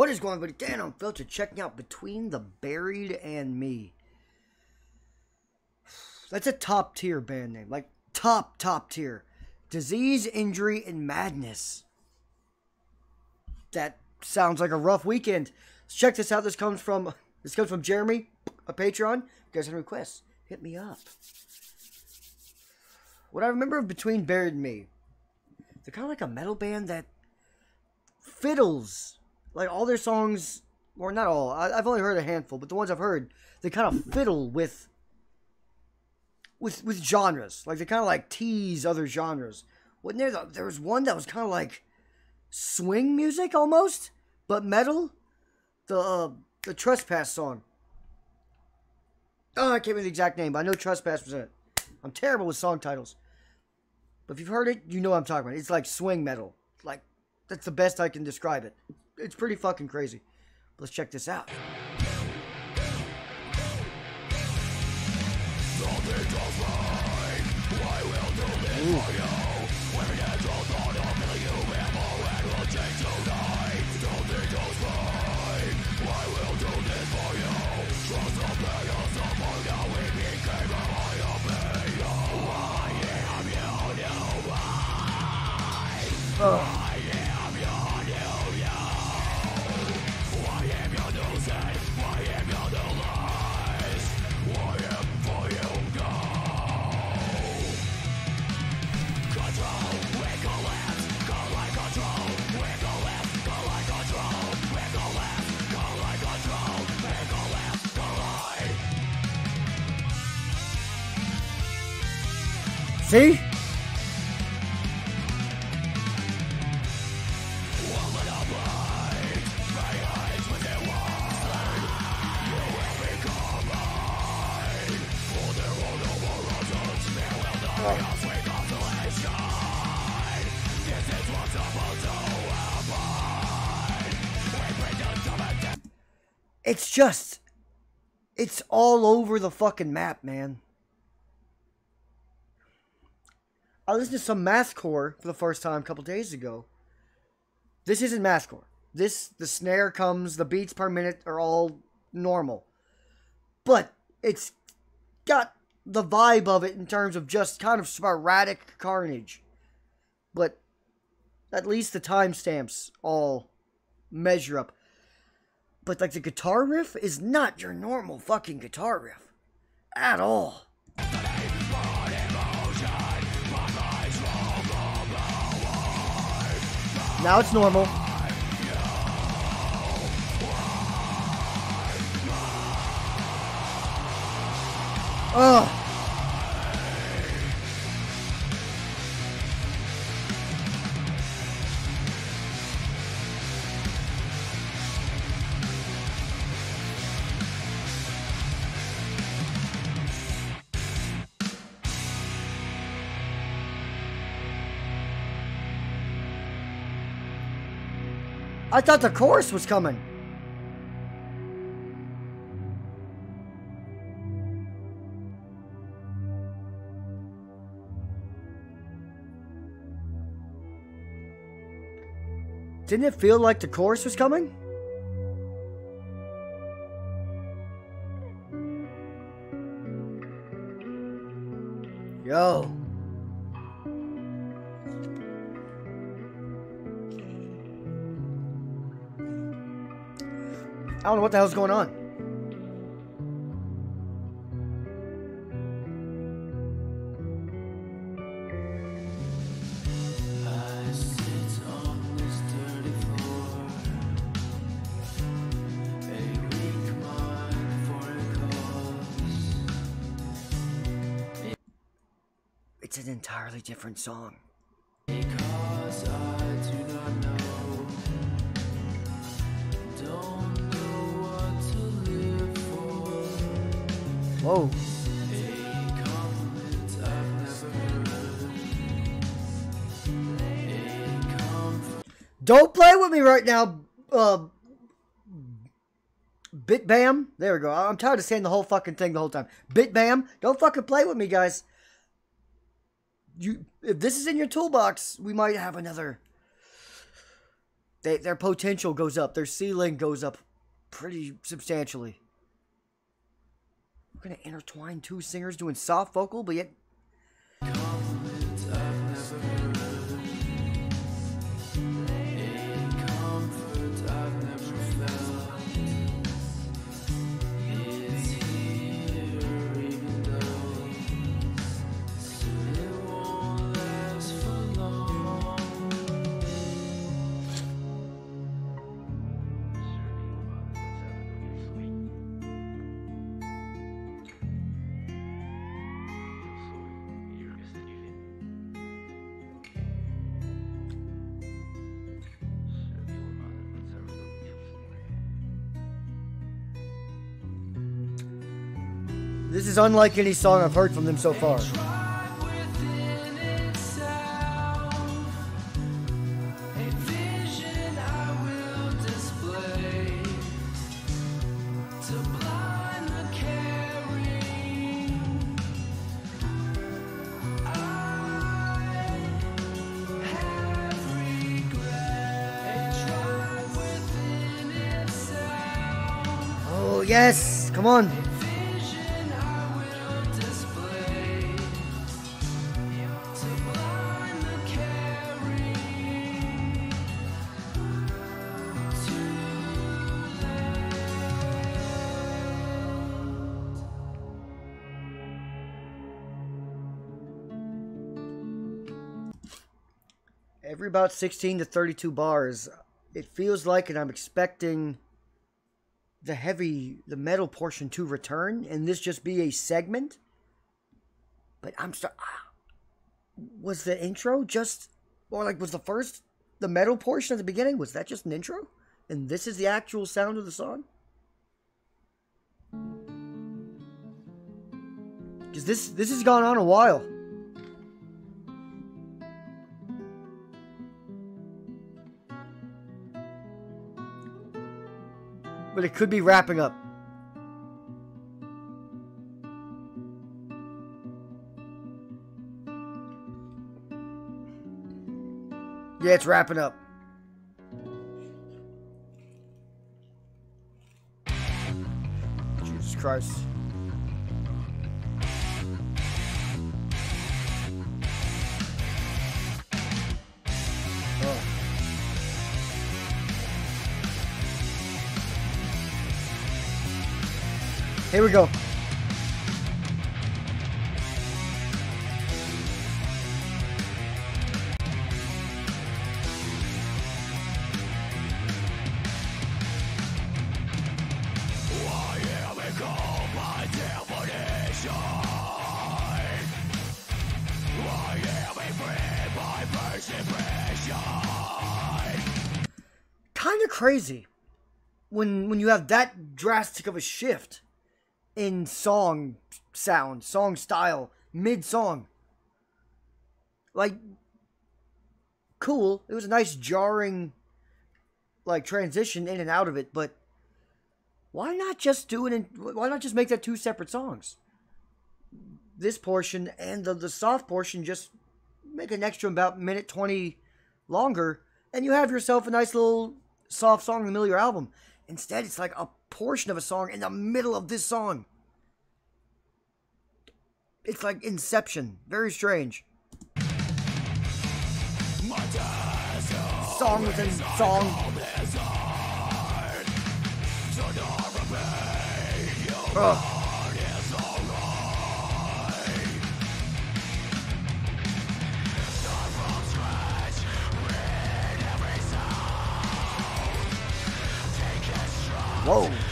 What is going on, buddy? Dan Unfiltered checking out Between the Buried and Me. That's a top tier band name. Like, top, top tier. Disease, injury, and madness. That sounds like a rough weekend. Let's check this out. This comes from this comes from Jeremy, a Patreon. You guys have requests, hit me up. What I remember of Between Buried and Me, they're kind of like a metal band that fiddles. Like all their songs, or not all. I, I've only heard a handful, but the ones I've heard, they kind of fiddle with with with genres. Like they kind of like tease other genres. Wasn't there? The, there was one that was kind of like swing music almost, but metal. The uh, the Trespass song. Oh, I can't remember the exact name, but I know Trespass was in it. I'm terrible with song titles. But if you've heard it, you know what I'm talking about. It's like swing metal. Like, that's the best I can describe it. It's pretty fucking crazy. Let's check this out. See? It's just, it's all over the fucking map, man. I listened to some mathcore for the first time a couple days ago. This isn't mathcore. This the snare comes, the beats per minute are all normal. But it's got the vibe of it in terms of just kind of sporadic carnage. But at least the timestamps all measure up. But like the guitar riff is not your normal fucking guitar riff. At all. Now it's normal. Ugh. I thought the chorus was coming. Didn't it feel like the chorus was coming? Yo. Don't know what the hell's going on. It's an entirely different song. Whoa. Don't play with me right now, uh, Bit Bam. There we go. I'm tired of saying the whole fucking thing the whole time. Bit Bam. Don't fucking play with me, guys. You, if this is in your toolbox, we might have another they, their potential goes up, their ceiling goes up pretty substantially. We're gonna intertwine two singers doing soft vocal, but yet This is unlike any song I've heard from them so far. Oh, yes! Come on! About 16 to 32 bars, it feels like, and I'm expecting the heavy, the metal portion to return, and this just be a segment. But I'm start. Ah, was the intro just, or like, was the first, the metal portion at the beginning, was that just an intro? And this is the actual sound of the song? Because this, this has gone on a while. But it could be wrapping up. Yeah, it's wrapping up. Jesus Christ. Here we go. Kind of crazy when when you have that drastic of a shift in song sound, song style, mid song. Like, cool. It was a nice jarring, like, transition in and out of it, but why not just do it in, why not just make that two separate songs? This portion and the, the soft portion just make an extra about minute 20 longer, and you have yourself a nice little soft song in the middle of your album. Instead, it's like a portion of a song in the middle of this song. It's like Inception. Very strange. Song within song. Ugh. Whoa.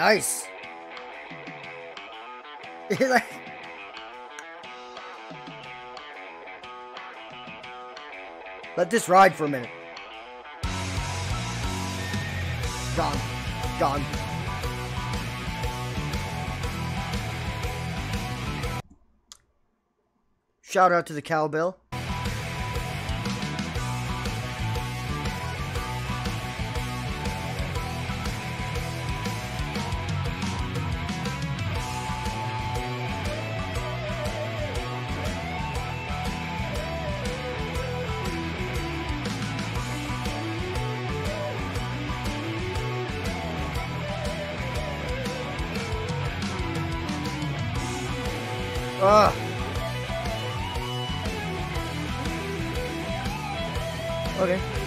Nice. let this ride for a minute. Gone. Gone. Shout out to the cowbell. Ah. Okay.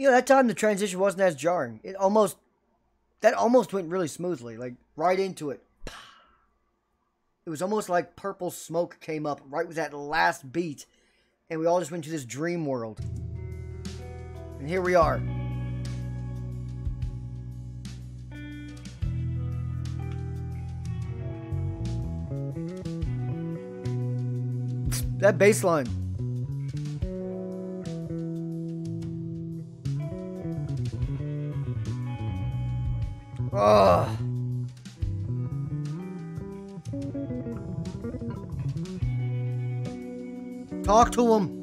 You know, that time the transition wasn't as jarring. It almost, that almost went really smoothly, like right into it. It was almost like purple smoke came up right with that last beat, and we all just went to this dream world. And here we are. That bass line. Oh. Talk to him.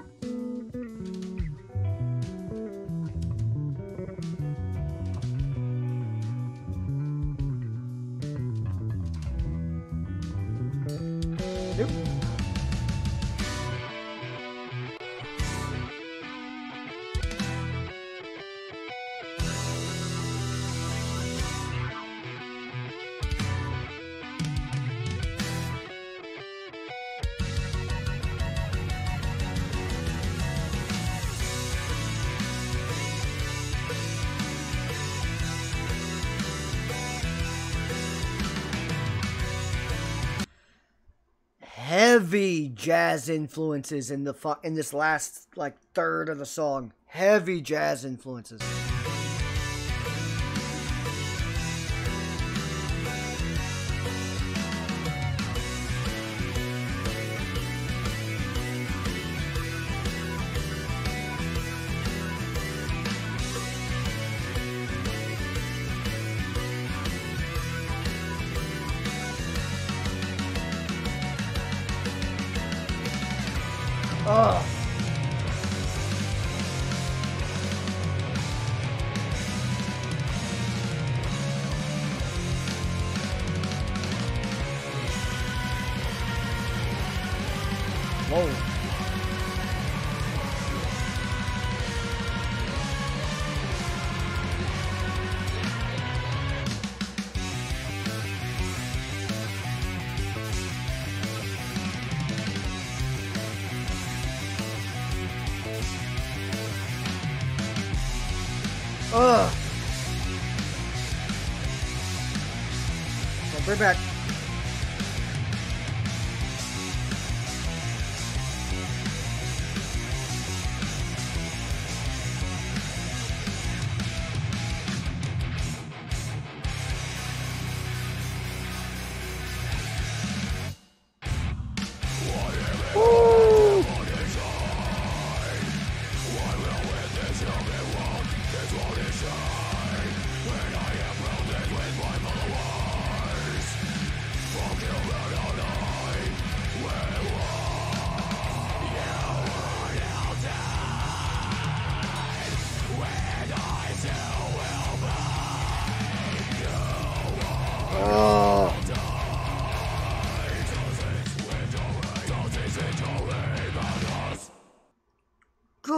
Heavy jazz influences in the fu- in this last like third of the song. Heavy jazz influences. Ugh. Bring back.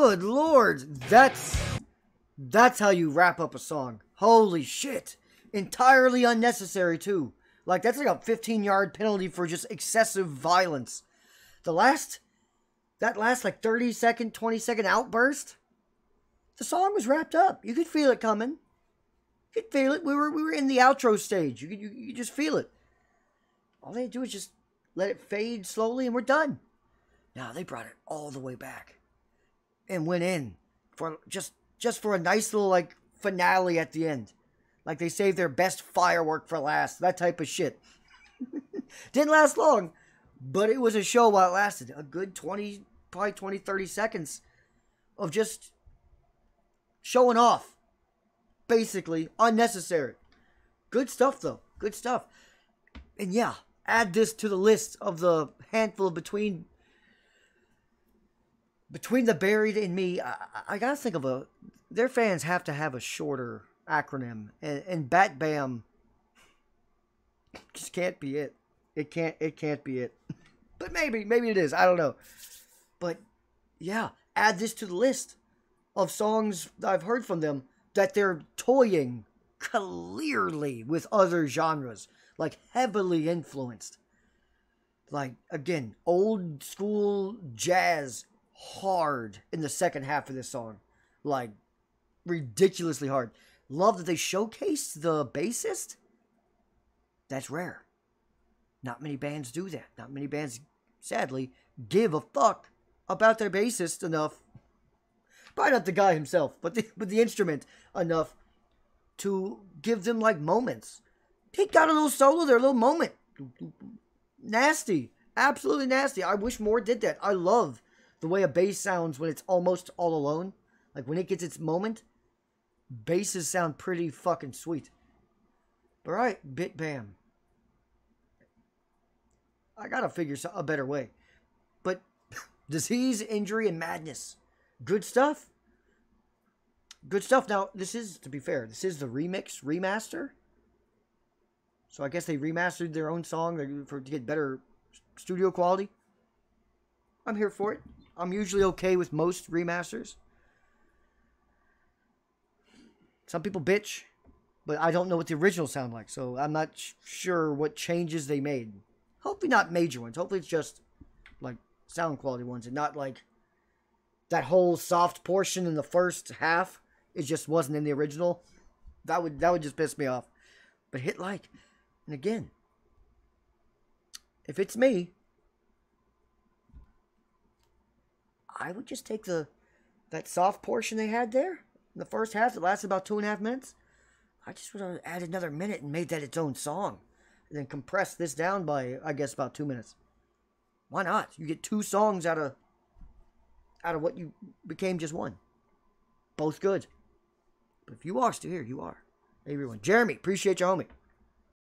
Good lord, that's that's how you wrap up a song. Holy shit. Entirely unnecessary too. Like that's like a 15 yard penalty for just excessive violence. The last that last like 30 second, 20 second outburst, the song was wrapped up. You could feel it coming. You could feel it. We were we were in the outro stage. You could you, you just feel it. All they do is just let it fade slowly and we're done. Now they brought it all the way back and went in for just just for a nice little like finale at the end. Like they saved their best firework for last. That type of shit. Didn't last long, but it was a show while it lasted. A good 20, probably 20, 30 seconds of just showing off. Basically, unnecessary. Good stuff, though. Good stuff. And yeah, add this to the list of the handful of between between the buried and me. I, I gotta think of a. Their fans have to have a shorter acronym, and, and Bat Bam just can't be it. It can't. It can't be it. But maybe, maybe it is. I don't know. But yeah, add this to the list of songs I've heard from them that they're toying clearly with other genres, like heavily influenced. Like again, old school jazz hard in the second half of this song. Like ridiculously hard. Love that they showcased the bassist. That's rare. Not many bands do that. Not many bands, sadly, give a fuck about their bassist enough. Probably not the guy himself, but the, but the instrument enough to give them like moments. He got a little solo there, a little moment. Nasty. Absolutely nasty. I wish more did that. I love the way a bass sounds when it's almost all alone. Like when it gets its moment, basses sound pretty fucking sweet. All right, Bit Bam. I gotta figure a better way. But disease, injury, and madness. Good stuff. Good stuff. Now, this is, to be fair, this is the remix, remaster. So I guess they remastered their own song for to get better studio quality. I'm here for it. I'm usually okay with most remasters. Some people bitch, but I don't know what the original sound like, so I'm not sure what changes they made. Hopefully not major ones. Hopefully it's just like sound quality ones and not like that whole soft portion in the first half. It just wasn't in the original. That would that would just piss me off. But hit like, and again, if it's me, I would just take the that soft portion they had there in the first half that lasted about two and a half minutes. I just would have added another minute and made that its own song and then compress this down by I guess about two minutes. Why not? You get two songs out of out of what you became just one. Both good. But if you are still here, you are. Hey everyone. Jeremy, appreciate you, homie.